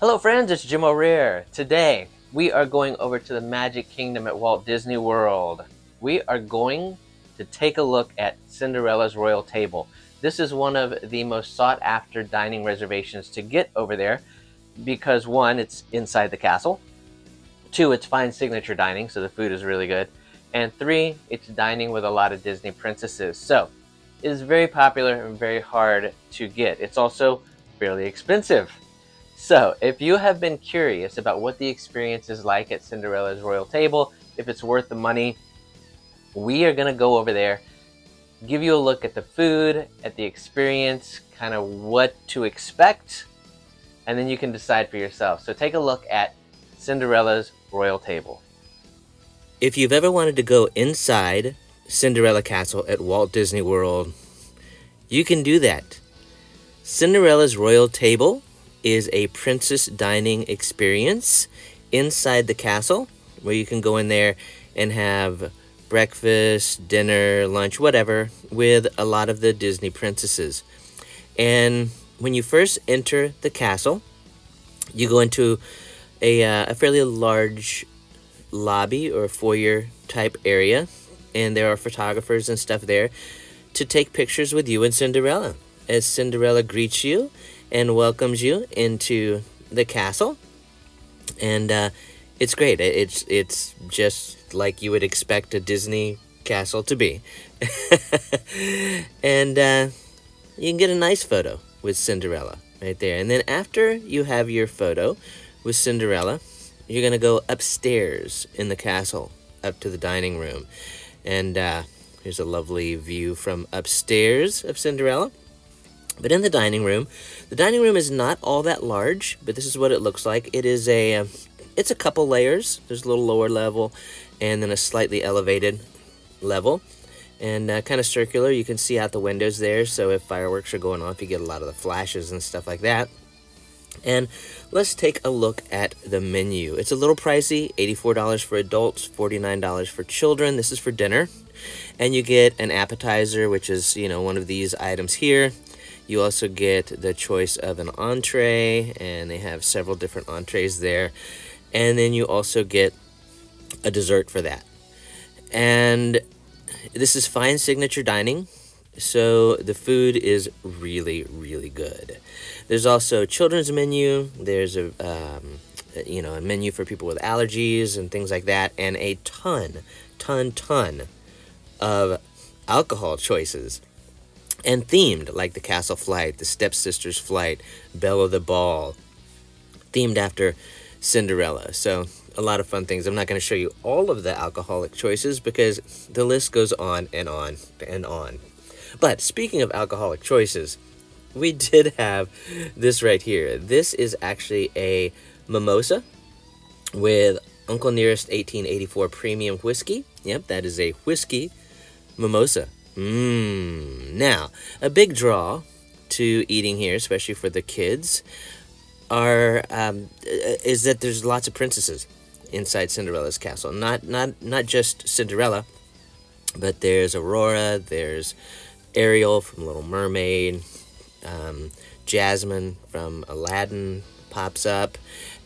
Hello friends, it's Jim O'Rear. Today, we are going over to the Magic Kingdom at Walt Disney World. We are going to take a look at Cinderella's Royal Table. This is one of the most sought after dining reservations to get over there because one, it's inside the castle. Two, it's fine signature dining, so the food is really good. And three, it's dining with a lot of Disney princesses. So, it is very popular and very hard to get. It's also fairly expensive. So, if you have been curious about what the experience is like at Cinderella's Royal Table, if it's worth the money, we are going to go over there, give you a look at the food, at the experience, kind of what to expect, and then you can decide for yourself. So, take a look at Cinderella's Royal Table. If you've ever wanted to go inside Cinderella Castle at Walt Disney World, you can do that. Cinderella's Royal Table is a princess dining experience inside the castle where you can go in there and have breakfast, dinner, lunch, whatever with a lot of the Disney princesses. And when you first enter the castle, you go into a, uh, a fairly large lobby or foyer type area, and there are photographers and stuff there to take pictures with you and Cinderella. As Cinderella greets you and welcomes you into the castle. And uh, it's great. It's it's just like you would expect a Disney castle to be. and uh, you can get a nice photo with Cinderella right there. And then after you have your photo with Cinderella, you're going to go upstairs in the castle up to the dining room. And uh, here's a lovely view from upstairs of Cinderella. But in the dining room, the dining room is not all that large, but this is what it looks like. It is a, it's a couple layers. There's a little lower level and then a slightly elevated level. And uh, kind of circular, you can see out the windows there, so if fireworks are going off, you get a lot of the flashes and stuff like that. And let's take a look at the menu. It's a little pricey, $84 for adults, $49 for children. This is for dinner. And you get an appetizer, which is, you know, one of these items here. You also get the choice of an entree, and they have several different entrees there. And then you also get a dessert for that. And this is fine signature dining, so the food is really, really good. There's also children's menu. There's a um, you know a menu for people with allergies and things like that, and a ton, ton, ton of alcohol choices and themed like the Castle Flight, the Stepsisters Flight, Belle the Ball, themed after Cinderella. So a lot of fun things. I'm not going to show you all of the alcoholic choices because the list goes on and on and on. But speaking of alcoholic choices, we did have this right here. This is actually a mimosa with Uncle Nearest 1884 Premium Whiskey. Yep, that is a whiskey mimosa. Mmm. Now, a big draw to eating here, especially for the kids, are um, is that there's lots of princesses inside Cinderella's castle. Not not not just Cinderella, but there's Aurora. There's Ariel from Little Mermaid. Um, Jasmine from Aladdin pops up,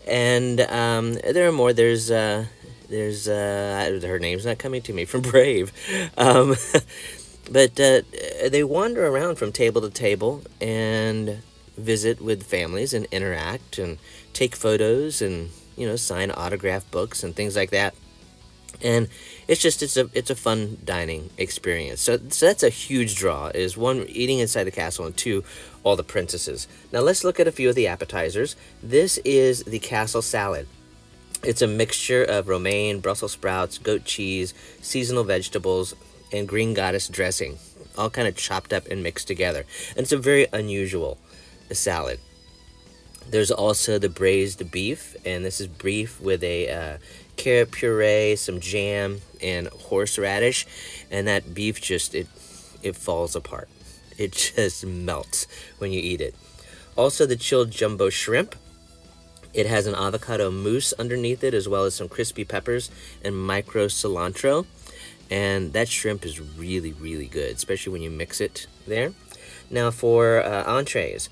and um, there are more. There's uh, there's uh, her name's not coming to me from Brave. Um, but uh, they wander around from table to table and visit with families and interact and take photos and you know sign autograph books and things like that. And it's just it's a it's a fun dining experience. So, so that's a huge draw is one eating inside the castle and two all the princesses. Now let's look at a few of the appetizers. This is the castle salad. It's a mixture of romaine brussels sprouts goat cheese seasonal vegetables and green goddess dressing, all kind of chopped up and mixed together. And it's a very unusual salad. There's also the braised beef, and this is beef with a uh, carrot puree, some jam, and horseradish. And that beef just, it, it falls apart. It just melts when you eat it. Also, the chilled jumbo shrimp. It has an avocado mousse underneath it, as well as some crispy peppers and micro cilantro and that shrimp is really really good especially when you mix it there now for uh, entrees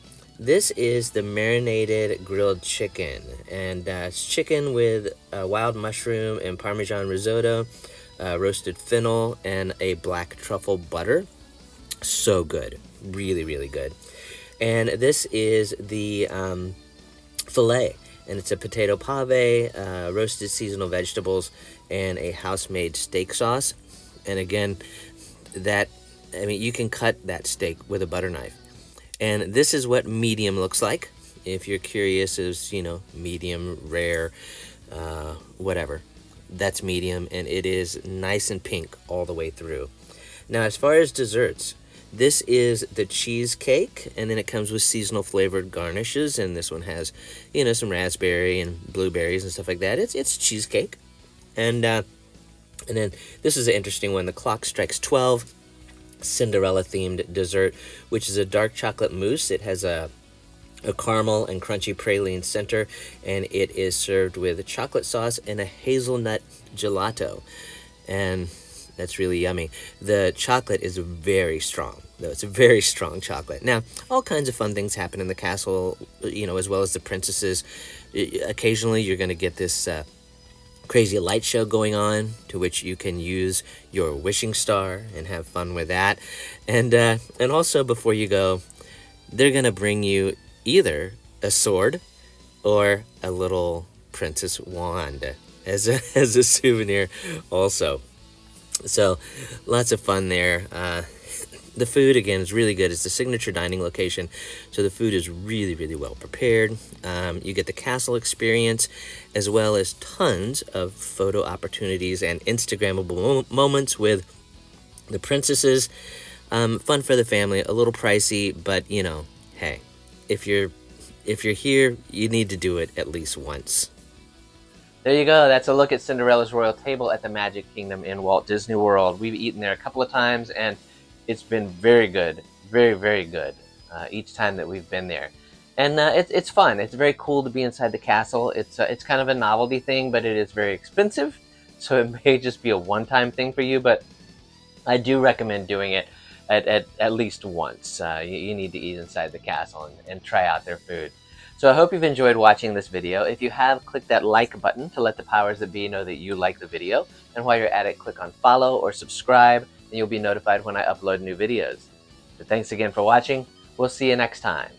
This is the marinated grilled chicken, and uh, it's chicken with uh, wild mushroom and Parmesan risotto, uh, roasted fennel, and a black truffle butter. So good, really, really good. And this is the um, filet, and it's a potato pave, uh, roasted seasonal vegetables, and a house-made steak sauce. And again, that I mean, you can cut that steak with a butter knife. And this is what medium looks like. If you're curious as, you know, medium, rare, uh, whatever. That's medium, and it is nice and pink all the way through. Now, as far as desserts, this is the cheesecake, and then it comes with seasonal flavored garnishes, and this one has, you know, some raspberry and blueberries and stuff like that. It's it's cheesecake, and uh, and then this is an interesting one. The clock strikes twelve. Cinderella themed dessert, which is a dark chocolate mousse. It has a a caramel and crunchy praline center, and it is served with chocolate sauce and a hazelnut gelato. And that's really yummy. The chocolate is very strong, though. It's a very strong chocolate. Now, all kinds of fun things happen in the castle, you know, as well as the princesses. Occasionally, you're going to get this uh, crazy light show going on to which you can use your wishing star and have fun with that. And, uh, and also, before you go, they're going to bring you either a sword or a little princess wand as a, as a souvenir also. So, lots of fun there. Uh, the food again is really good. It's the signature dining location, so the food is really, really well prepared. Um, you get the castle experience, as well as tons of photo opportunities and Instagrammable moments with the princesses. Um, fun for the family, a little pricey, but you know, hey, if you're if you're here, you need to do it at least once. There you go. That's a look at Cinderella's Royal Table at the Magic Kingdom in Walt Disney World. We've eaten there a couple of times, and it's been very good, very very good uh, each time that we've been there. And uh, it's it's fun. It's very cool to be inside the castle. It's uh, it's kind of a novelty thing, but it is very expensive, so it may just be a one-time thing for you. But I do recommend doing it at, at, at least once. Uh, you, you, need to eat inside the castle and, and try out their food. So I hope you've enjoyed watching this video. If you have, click that like button to let the powers that be know that you like the video. And while you're at it, click on follow or subscribe, and you'll be notified when I upload new videos. Thanks again for watching. We'll see you next time.